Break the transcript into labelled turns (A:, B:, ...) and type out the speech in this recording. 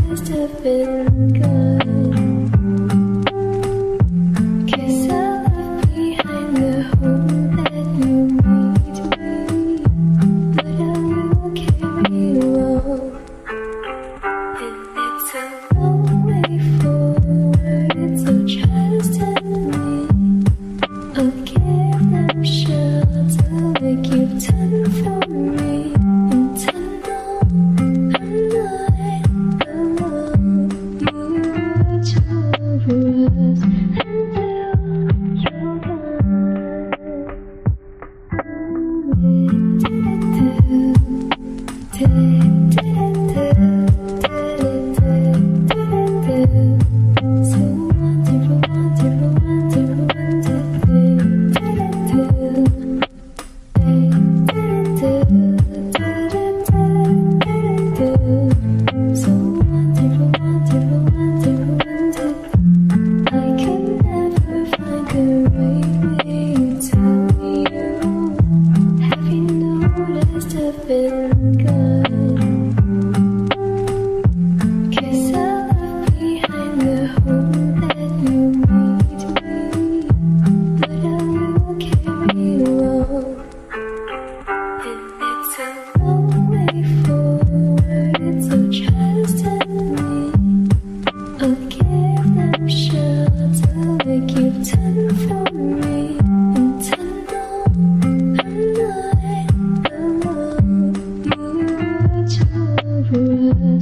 A: must have been good. this. good.